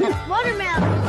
Watermelon.